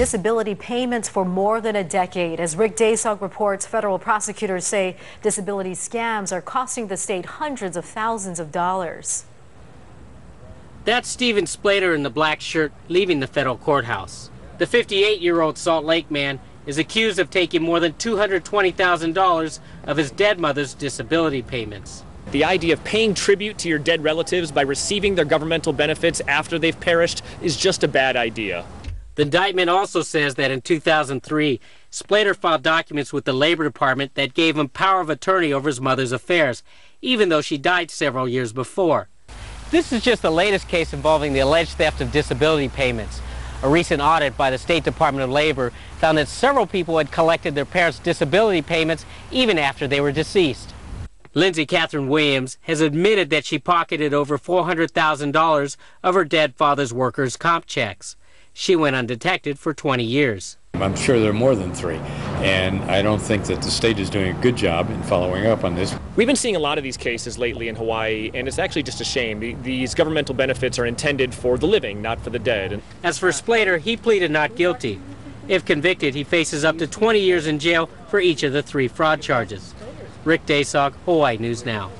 disability payments for more than a decade. As Rick Daysog reports, federal prosecutors say disability scams are costing the state hundreds of thousands of dollars. That's Steven Splater in the black shirt leaving the federal courthouse. The 58 year old Salt Lake man is accused of taking more than $220,000 of his dead mother's disability payments. The idea of paying tribute to your dead relatives by receiving their governmental benefits after they've perished is just a bad idea. The indictment also says that in 2003, Splater filed documents with the Labor Department that gave him power of attorney over his mother's affairs, even though she died several years before. This is just the latest case involving the alleged theft of disability payments. A recent audit by the State Department of Labor found that several people had collected their parents' disability payments even after they were deceased. Lindsay Catherine Williams has admitted that she pocketed over $400,000 of her dead father's workers' comp checks. She went undetected for 20 years. I'm sure there are more than three, and I don't think that the state is doing a good job in following up on this. We've been seeing a lot of these cases lately in Hawaii, and it's actually just a shame. These governmental benefits are intended for the living, not for the dead. As for Splater, he pleaded not guilty. If convicted, he faces up to 20 years in jail for each of the three fraud charges. Rick Daysog, Hawaii News Now.